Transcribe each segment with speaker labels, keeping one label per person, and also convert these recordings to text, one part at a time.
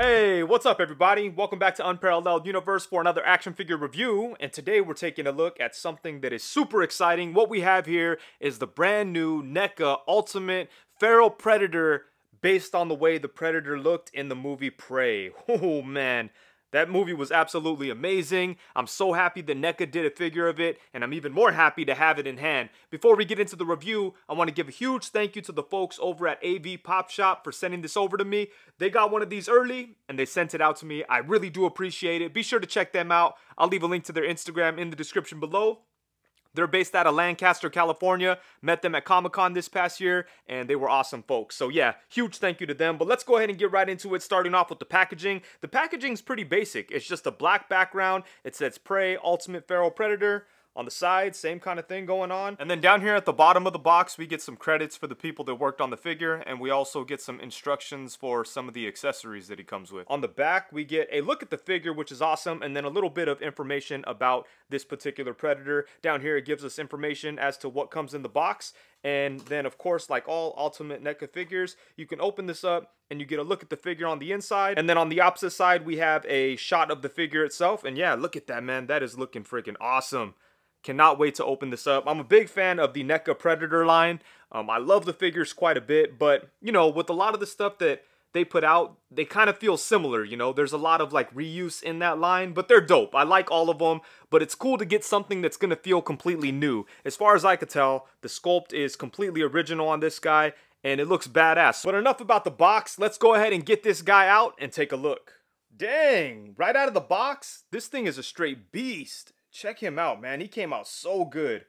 Speaker 1: Hey, what's up everybody? Welcome back to Unparalleled Universe for another action figure review. And today we're taking a look at something that is super exciting. What we have here is the brand new NECA Ultimate Feral Predator based on the way the Predator looked in the movie Prey. Oh man, that movie was absolutely amazing. I'm so happy that NECA did a figure of it, and I'm even more happy to have it in hand. Before we get into the review, I want to give a huge thank you to the folks over at AVP Pop Shop for sending this over to me. They got one of these early, and they sent it out to me. I really do appreciate it. Be sure to check them out. I'll leave a link to their Instagram in the description below. They're based out of Lancaster, California. Met them at Comic Con this past year, and they were awesome folks. So, yeah, huge thank you to them. But let's go ahead and get right into it, starting off with the packaging. The packaging's pretty basic. It's just a black background. It says Prey Ultimate Feral Predator. On the side, same kind of thing going on. And then down here at the bottom of the box, we get some credits for the people that worked on the figure, and we also get some instructions for some of the accessories that he comes with. On the back, we get a look at the figure, which is awesome, and then a little bit of information about this particular Predator. Down here, it gives us information as to what comes in the box, and then, of course, like all Ultimate NECA figures, you can open this up and you get a look at the figure on the inside. And then on the opposite side, we have a shot of the figure itself. And yeah, look at that, man. That is looking freaking awesome. Cannot wait to open this up. I'm a big fan of the NECA Predator line. Um, I love the figures quite a bit, but, you know, with a lot of the stuff that they put out, they kind of feel similar, you know? There's a lot of, like, reuse in that line, but they're dope. I like all of them, but it's cool to get something that's going to feel completely new. As far as I could tell, the sculpt is completely original on this guy, and it looks badass. But enough about the box. Let's go ahead and get this guy out and take a look. Dang, right out of the box, this thing is a straight beast. Check him out, man. He came out so good.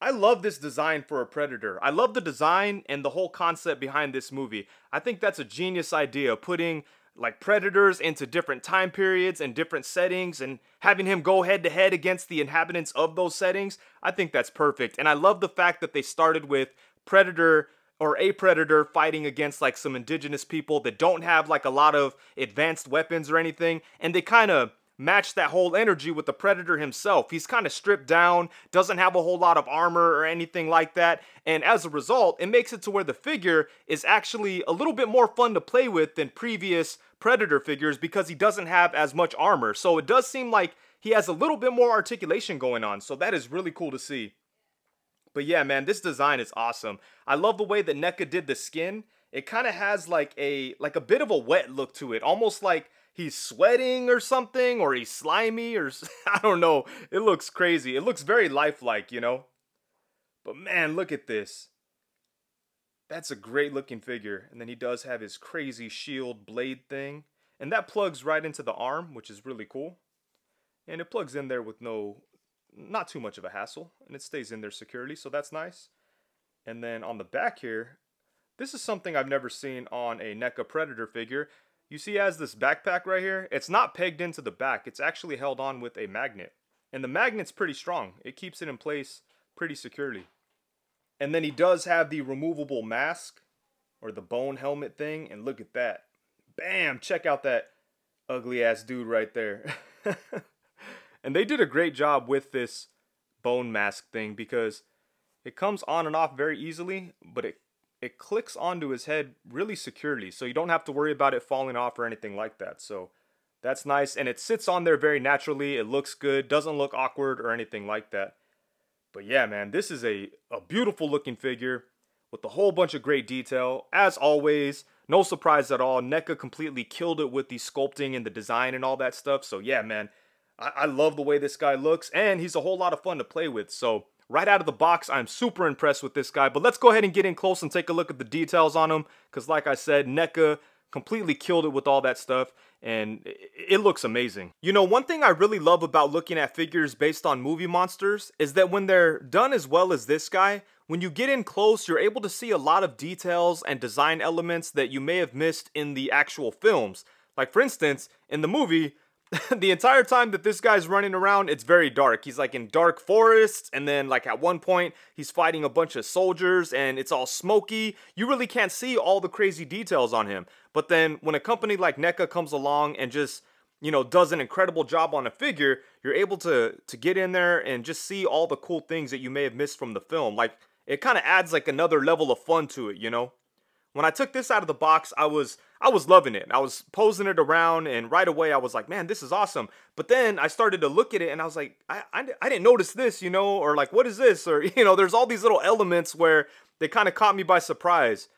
Speaker 1: I love this design for a Predator. I love the design and the whole concept behind this movie. I think that's a genius idea, putting like Predators into different time periods and different settings and having him go head to head against the inhabitants of those settings. I think that's perfect. And I love the fact that they started with Predator or a predator fighting against like some indigenous people that don't have like a lot of advanced weapons or anything and they kind of match that whole energy with the Predator himself. He's kind of stripped down, doesn't have a whole lot of armor or anything like that, and as a result, it makes it to where the figure is actually a little bit more fun to play with than previous Predator figures because he doesn't have as much armor. So it does seem like he has a little bit more articulation going on, so that is really cool to see. But yeah, man, this design is awesome. I love the way that NECA did the skin. It kind of has like a like a bit of a wet look to it, almost like he's sweating or something, or he's slimy, or I don't know. It looks crazy. It looks very lifelike, you know? But man, look at this. That's a great looking figure. And then he does have his crazy shield blade thing. And that plugs right into the arm, which is really cool. And it plugs in there with no, not too much of a hassle. And it stays in there securely, so that's nice. And then on the back here, this is something I've never seen on a NECA Predator figure. You see as this backpack right here? It's not pegged into the back. It's actually held on with a magnet. And the magnet's pretty strong. It keeps it in place pretty securely. And then he does have the removable mask or the bone helmet thing. And look at that. Bam! Check out that ugly ass dude right there. and they did a great job with this bone mask thing because it comes on and off very easily, but it it clicks onto his head really securely, so you don't have to worry about it falling off or anything like that. So that's nice, and it sits on there very naturally. It looks good, doesn't look awkward or anything like that. But yeah, man, this is a, a beautiful looking figure with a whole bunch of great detail. As always, no surprise at all. NECA completely killed it with the sculpting and the design and all that stuff. So yeah, man, I, I love the way this guy looks, and he's a whole lot of fun to play with. So Right out of the box, I'm super impressed with this guy. But let's go ahead and get in close and take a look at the details on him. Because like I said, NECA completely killed it with all that stuff. And it looks amazing. You know, one thing I really love about looking at figures based on movie monsters is that when they're done as well as this guy, when you get in close, you're able to see a lot of details and design elements that you may have missed in the actual films. Like for instance, in the movie, the entire time that this guy's running around, it's very dark. He's like in dark forests, and then like at one point, he's fighting a bunch of soldiers, and it's all smoky. You really can't see all the crazy details on him. But then when a company like NECA comes along and just you know does an incredible job on a figure, you're able to to get in there and just see all the cool things that you may have missed from the film. Like it kind of adds like another level of fun to it, you know. when I took this out of the box, I was I was loving it. I was posing it around, and right away I was like, man, this is awesome. But then I started to look at it, and I was like, I, I, I didn't notice this, you know, or like, what is this? Or, you know, there's all these little elements where they kind of caught me by surprise.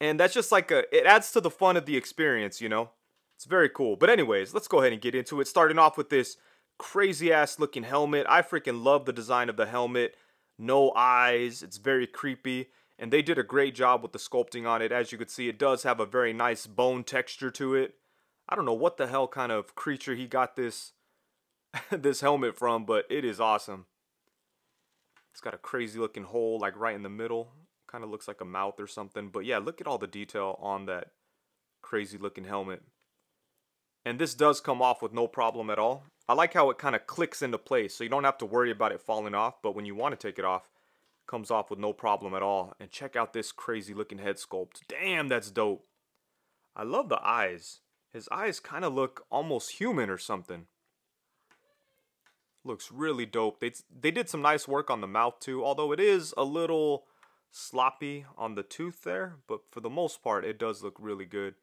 Speaker 1: And that's just like a, it adds to the fun of the experience, you know? It's very cool. But anyways, let's go ahead and get into it. Starting off with this crazy ass looking helmet. I freaking love the design of the helmet. No eyes. It's very creepy and they did a great job with the sculpting on it. As you can see, it does have a very nice bone texture to it. I don't know what the hell kind of creature he got this this helmet from, but it is awesome. It's got a crazy looking hole like right in the middle. Kind of looks like a mouth or something. But yeah, look at all the detail on that crazy looking helmet. And this does come off with no problem at all. I like how it kind of clicks into place so you don't have to worry about it falling off. But when you want to take it off, comes off with no problem at all. And check out this crazy looking head sculpt. Damn, that's dope. I love the eyes. His eyes kind of look almost human or something. Looks really dope. They, they did some nice work on the mouth too, although it is a little sloppy on the tooth there. But for the most part, it does look really good.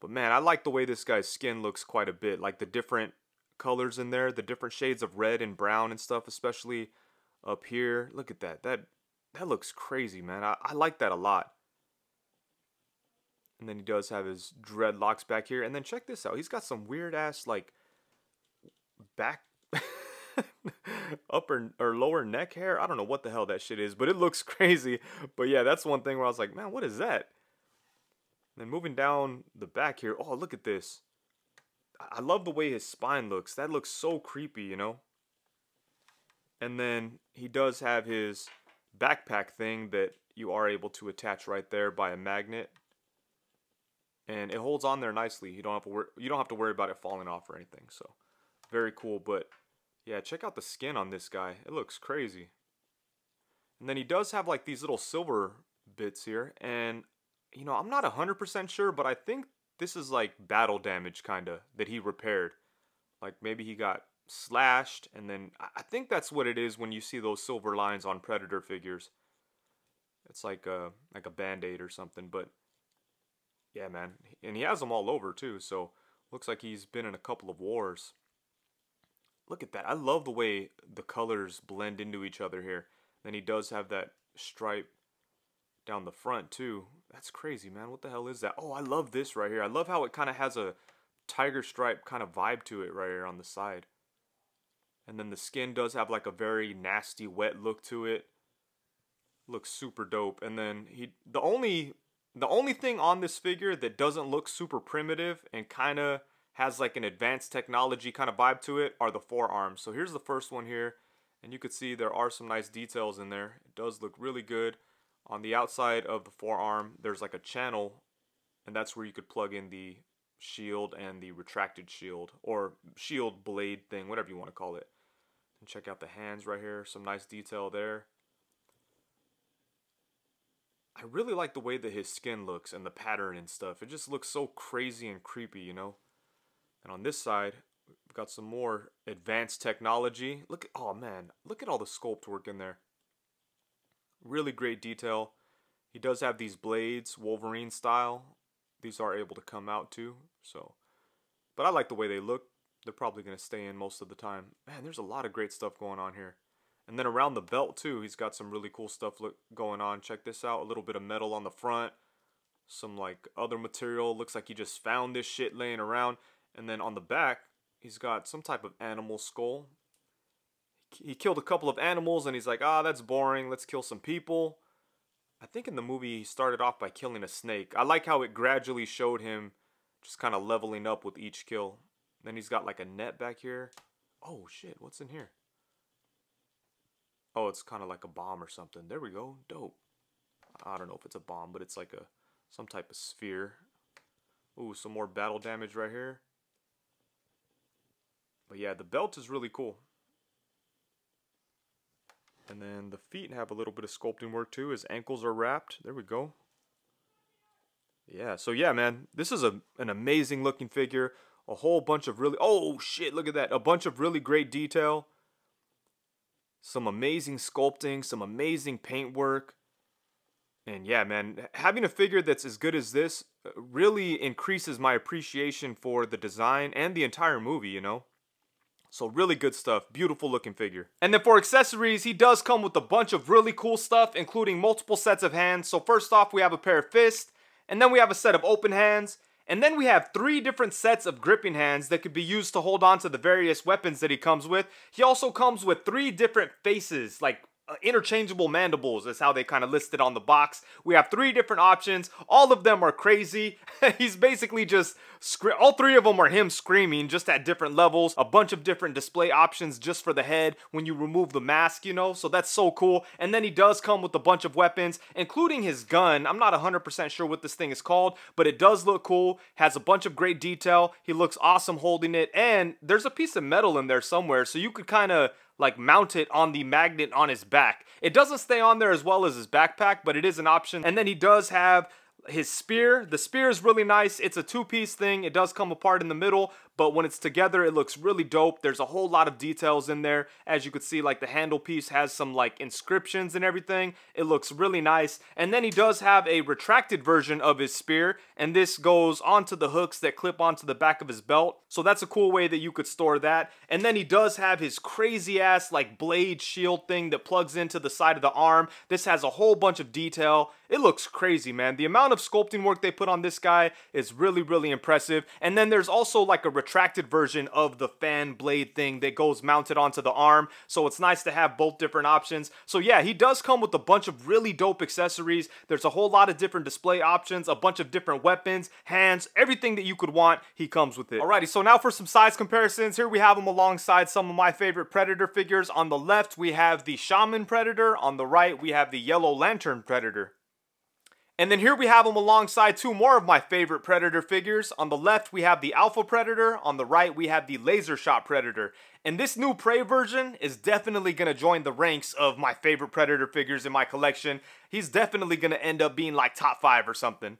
Speaker 1: But man, I like the way this guy's skin looks quite a bit. Like the different colors in there, the different shades of red and brown and stuff, especially up here. Look at that. That that looks crazy, man. I, I like that a lot. And then he does have his dreadlocks back here. And then check this out. He's got some weird ass like back upper or lower neck hair. I don't know what the hell that shit is, but it looks crazy. But yeah, that's one thing where I was like, man, what is that? And then moving down the back here. Oh, look at this. I love the way his spine looks. That looks so creepy, you know? And then he does have his backpack thing that you are able to attach right there by a magnet. And it holds on there nicely. You don't have to worry, you don't have to worry about it falling off or anything. So very cool. But yeah, check out the skin on this guy. It looks crazy. And then he does have like these little silver bits here. And you know, I'm not 100% sure, but I think this is like battle damage kind of that he repaired. Like maybe he got slashed and then I think that's what it is when you see those silver lines on Predator figures. It's like a like a band-aid or something, but yeah, man. And he has them all over too, so looks like he's been in a couple of wars. Look at that. I love the way the colors blend into each other here. Then he does have that stripe down the front too. That's crazy, man. What the hell is that? Oh, I love this right here. I love how it kind of has a tiger stripe kind of vibe to it right here on the side. And then the skin does have like a very nasty wet look to it. Looks super dope. And then he the only the only thing on this figure that doesn't look super primitive and kind of has like an advanced technology kind of vibe to it are the forearms. So here's the first one here. And you could see there are some nice details in there. It does look really good. On the outside of the forearm, there's like a channel. And that's where you could plug in the shield and the retracted shield. Or shield blade thing, whatever you want to call it. And check out the hands right here. Some nice detail there. I really like the way that his skin looks and the pattern and stuff. It just looks so crazy and creepy, you know? And on this side, we've got some more advanced technology. Look at, oh man, look at all the sculpt work in there. Really great detail. He does have these blades, Wolverine style. These are able to come out too, so. But I like the way they look they're probably going to stay in most of the time. Man, there's a lot of great stuff going on here. And then around the belt too, he's got some really cool stuff look going on. Check this out, a little bit of metal on the front, some like other material. Looks like he just found this shit laying around. And then on the back, he's got some type of animal skull. He killed a couple of animals and he's like, ah, that's boring. Let's kill some people. I think in the movie he started off by killing a snake. I like how it gradually showed him just kind of leveling up with each kill. Then he's got like a net back here. Oh shit, what's in here? Oh, it's kind of like a bomb or something. There we go. Dope. I don't know if it's a bomb, but it's like a some type of sphere. Ooh, some more battle damage right here. But yeah, the belt is really cool. And then the feet have a little bit of sculpting work too. His ankles are wrapped. There we go. Yeah, so yeah, man, this is a an amazing looking figure a whole bunch of really oh shit look at that a bunch of really great detail some amazing sculpting some amazing paint work And yeah, man, having a figure that's as good as this uh, really increases my appreciation for the design and the entire movie, you know? So really good stuff, beautiful looking figure. And then for accessories, he does come with a bunch of really cool stuff, including multiple sets of hands. So first off, we have a pair of fists, and then we have a set of open hands, and then we have three different sets of gripping hands that could be used to hold on to the various weapons that he comes with. He also comes with three different faces, like uh, interchangeable mandibles is how they kind of listed on the box. We have three different options. All of them are crazy. He's basically just all three of them are him screaming just at different levels. A bunch of different display options just for the head when you remove the mask, you know. So that's so cool. And then he does come with a bunch of weapons, including his gun. I'm not 100% sure what this thing is called, but it does look cool. Has a bunch of great detail. He looks awesome holding it. And there's a piece of metal in there somewhere, so you could kind of like mount it on the magnet on his back. It doesn't stay on there as well as his backpack, but it is an option. And then he does have his spear. The spear is really nice. It's a two-piece thing. It does come apart in the middle, but when it's together, it looks really dope. There's a whole lot of details in there. As you can see, like the handle piece has some like inscriptions and everything. It looks really nice. And then he does have a retracted version of his spear, and this goes onto the hooks that clip onto the back of his belt. So that's a cool way that you could store that. And then he does have his crazy ass like blade shield thing that plugs into the side of the arm. This has a whole bunch of detail. It looks crazy, man. The amount of sculpting work they put on this guy is really, really impressive. And then there's also like a retracted version of the fan blade thing that goes mounted onto the arm. So it's nice to have both different options. So yeah, he does come with a bunch of really dope accessories. There's a whole lot of different display options, a bunch of different weapons, hands, everything that you could want, he comes with it. Alrighty, so now for some size comparisons. Here we have him alongside some of my favorite Predator figures. On the left, we have the Shaman Predator. On the right, we have the Yellow Lantern Predator. And then here we have them alongside two more of my favorite Predator figures. On the left, we have the Alpha Predator. On the right, we have the Laser Shot Predator. And this new Prey version is definitely going to join the ranks of my favorite Predator figures in my collection. He's definitely going to end up being like top five or something.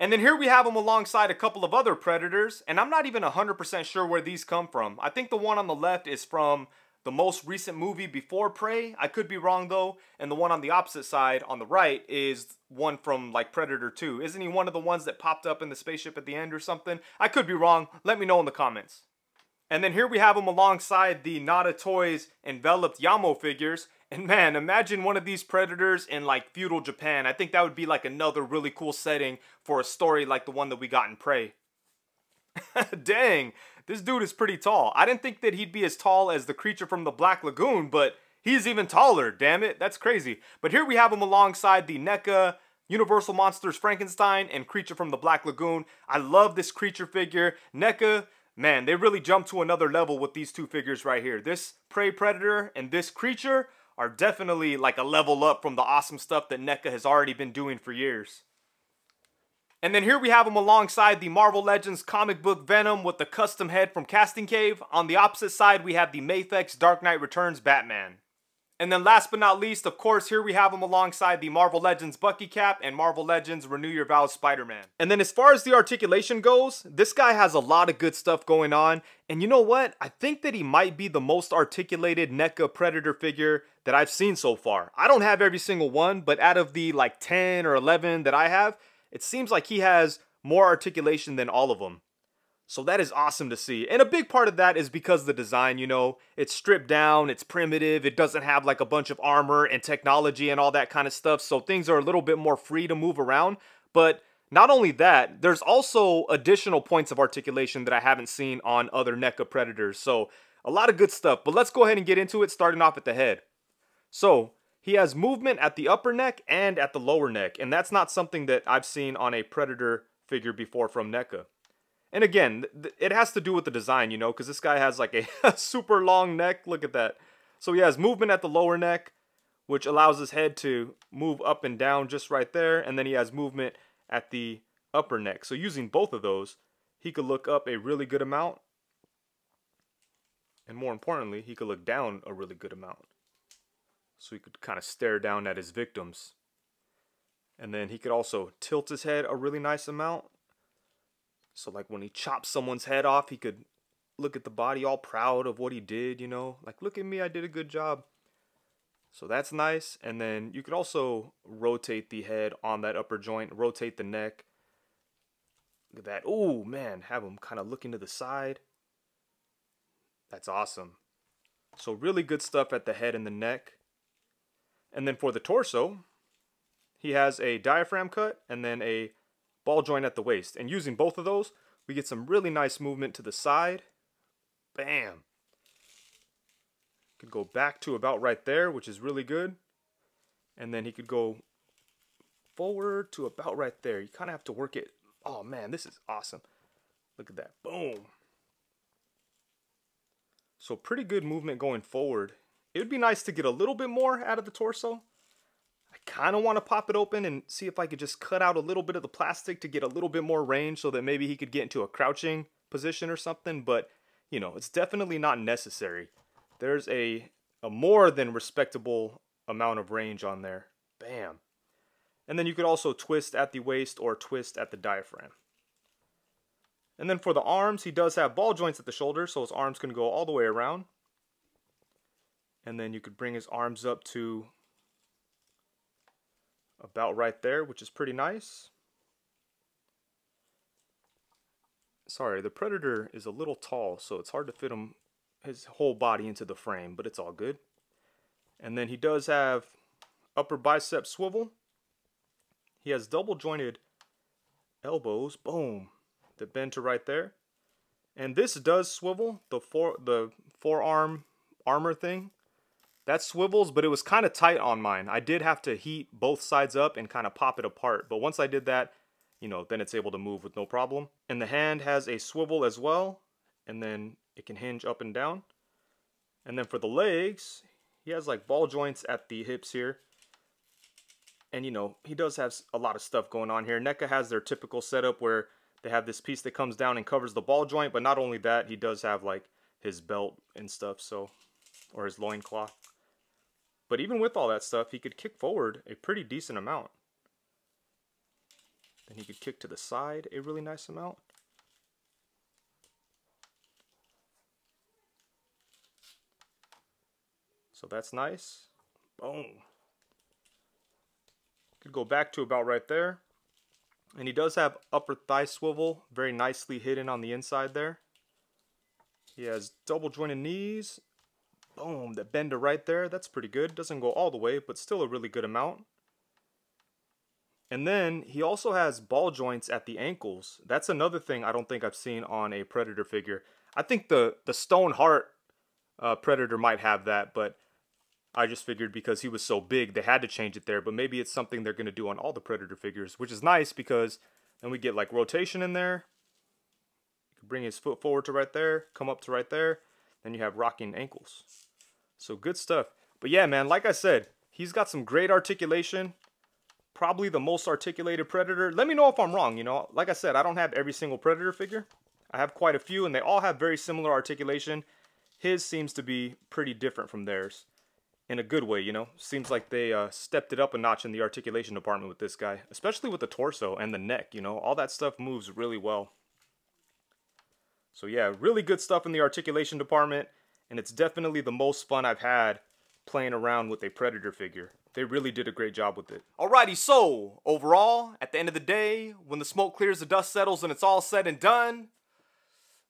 Speaker 1: And then here we have him alongside a couple of other Predators. And I'm not even 100% sure where these come from. I think the one on the left is from the most recent movie before Prey. I could be wrong though. And the one on the opposite side on the right is one from like Predator 2. Isn't he one of the ones that popped up in the spaceship at the end or something? I could be wrong. Let me know in the comments. And then here we have him alongside the Nada Toys enveloped Yamo figures. And man, imagine one of these Predators in like feudal Japan. I think that would be like another really cool setting for a story like the one that we got in Prey. Dang, this dude is pretty tall. I didn't think that he'd be as tall as the creature from the Black Lagoon, but he's even taller, damn it. That's crazy. But here we have him alongside the NECA, Universal Monsters Frankenstein, and Creature from the Black Lagoon. I love this creature figure. NECA, man, they really jumped to another level with these two figures right here. This Prey Predator and this creature are definitely like a level up from the awesome stuff that NECA has already been doing for years. And then here we have him alongside the Marvel Legends comic book Venom with the custom head from Casting Cave. On the opposite side, we have the Mafex Dark Knight Returns Batman. And then last but not least, of course, here we have him alongside the Marvel Legends Bucky Cap and Marvel Legends Renew Your Vows Spider-Man. And then as far as the articulation goes, this guy has a lot of good stuff going on. And you know what? I think that he might be the most articulated NECA Predator figure that I've seen so far. I don't have every single one, but out of the like 10 or 11 that I have, it seems like he has more articulation than all of them. So that is awesome to see. And a big part of that is because the design, you know, it's stripped down, it's primitive, it doesn't have like a bunch of armor and technology and all that kind of stuff. So things are a little bit more free to move around. But not only that, there's also additional points of articulation that I haven't seen on other NECA Predators. So a lot of good stuff. But let's go ahead and get into it, starting off at the head. So he has movement at the upper neck and at the lower neck, and that's not something that I've seen on a Predator figure before from NECA. And again, it has to do with the design, you know, because this guy has like a super long neck. Look at that. So he has movement at the lower neck, which allows his head to move up and down just right there. And then he has movement at the upper neck. So using both of those, he could look up a really good amount. And more importantly, he could look down a really good amount so he could kind of stare down at his victims. And then he could also tilt his head a really nice amount. So like when he chops someone's head off, he could look at the body all proud of what he did, you know? Like, look at me, I did a good job. So that's nice. And then you could also rotate the head on that upper joint, rotate the neck. Look at that. Oh, man, have him kind of looking to the side. That's awesome. So really good stuff at the head and the neck. And then for the torso, he has a diaphragm cut and then a ball joint at the waist. And using both of those, we get some really nice movement to the side. Bam. Could go back to about right there, which is really good. And then he could go forward to about right there. You kind of have to work it. Oh man, this is awesome. Look at that. Boom. So pretty good movement going forward. It would be nice to get a little bit more out of the torso. I kind of want to pop it open and see if I could just cut out a little bit of the plastic to get a little bit more range so that maybe he could get into a crouching position or something. But, you know, it's definitely not necessary. There's a, a more than respectable amount of range on there. Bam. And then you could also twist at the waist or twist at the diaphragm. And then for the arms, he does have ball joints at the shoulder, so his arms can go all the way around. And then you could bring his arms up to about right there, which is pretty nice. Sorry, the Predator is a little tall, so it's hard to fit him his whole body into the frame, but it's all good. And then he does have upper bicep swivel. He has double jointed elbows. Boom that bend to right there. And this does swivel, the fore, the forearm armor thing. That swivels, but it was kind of tight on mine. I did have to heat both sides up and kind of pop it apart. But once I did that, you know, then it's able to move with no problem. And the hand has a swivel as well. And then it can hinge up and down. And then for the legs, he has like ball joints at the hips here. And you know, he does have a lot of stuff going on here. NECA has their typical setup where they have this piece that comes down and covers the ball joint, but not only that, he does have like his belt and stuff, so or his loincloth. But even with all that stuff, he could kick forward a pretty decent amount. Then he could kick to the side a really nice amount. So that's nice. Boom. Could go back to about right there. And he does have upper thigh swivel, very nicely hidden on the inside there. He has double jointed knees. Boom, that bender right there. That's pretty good. Doesn't go all the way, but still a really good amount. And then he also has ball joints at the ankles. That's another thing I don't think I've seen on a Predator figure. I think the, the Stone Heart uh, Predator might have that, but I just figured because he was so big, they had to change it there. But maybe it's something they're going to do on all the Predator figures, which is nice because then we get like rotation in there. You can bring his foot forward to right there, come up to right there. Then you have rocking ankles. So good stuff. But yeah, man, like I said, he's got some great articulation. Probably the most articulated Predator. Let me know if I'm wrong, you know. Like I said, I don't have every single Predator figure. I have quite a few, and they all have very similar articulation. His seems to be pretty different from theirs in a good way, you know. Seems like they uh, stepped it up a notch in the articulation department with this guy, especially with the torso and the neck, you know. All that stuff moves really well. So yeah, really good stuff in the articulation department, and it's definitely the most fun I've had playing around with a Predator figure. They really did a great job with it. Alrighty, so overall, at the end of the day, when the smoke clears, the dust settles, and it's all said and done,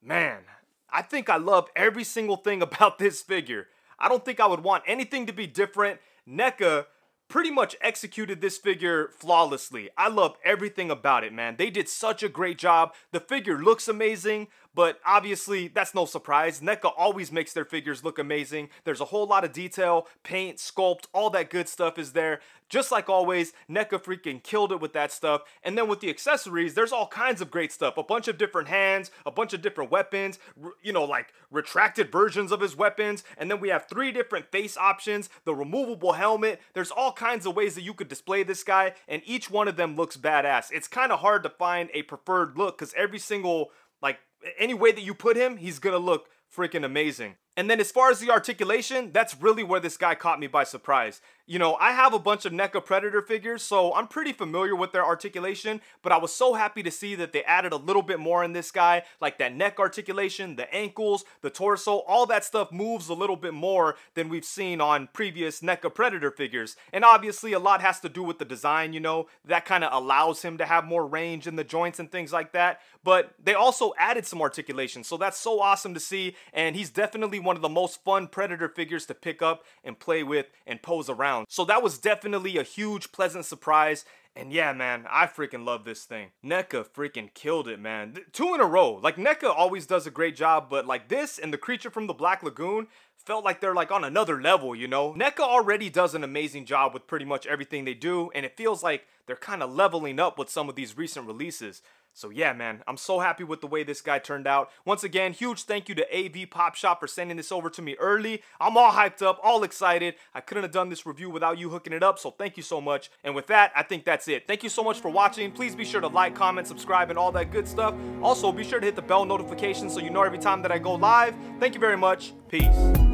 Speaker 1: man, I think I love every single thing about this figure. I don't think I would want anything to be different. NECA pretty much executed this figure flawlessly. I love everything about it, man. They did such a great job. The figure looks amazing, but obviously that's no surprise. NECA always makes their figures look amazing. There's a whole lot of detail, paint, sculpt, all that good stuff is there. Just like always, NECA freaking killed it with that stuff. And then with the accessories, there's all kinds of great stuff. A bunch of different hands, a bunch of different weapons, you know, like retracted versions of his weapons. And then we have three different face options, the removable helmet. There's all kinds of ways that you could display this guy, and each one of them looks badass. It's kind of hard to find a preferred look because every single, like, any way that you put him, he's gonna look freaking amazing. And then as far as the articulation, that's really where this guy caught me by surprise. You know, I have a bunch of NECA Predator figures, so I'm pretty familiar with their articulation, but I was so happy to see that they added a little bit more in this guy, like that neck articulation, the ankles, the torso, all that stuff moves a little bit more than we've seen on previous NECA Predator figures. And obviously a lot has to do with the design, you know, that kind of allows him to have more range in the joints and things like that, but they also added some articulation, so that's so awesome to see, and he's definitely one of the most fun Predator figures to pick up and play with and pose around. So that was definitely a huge pleasant surprise and yeah, man, I freaking love this thing. NECA freaking killed it, man. Two in a row. Like, NECA always does a great job, but like this and the creature from the Black Lagoon felt like they're like on another level, you know? NECA already does an amazing job with pretty much everything they do, and it feels like they're kind of leveling up with some of these recent releases. So yeah, man, I'm so happy with the way this guy turned out. Once again, huge thank you to AVP Pop Shop for sending this over to me early. I'm all hyped up, all excited. I couldn't have done this review without you hooking it up, so thank you so much. And with that, I think that's it. Thank you so much for watching. Please be sure to like, comment, subscribe, and all that good stuff. Also, be sure to hit the bell notification so you know every time that I go live. Thank you very much. Peace.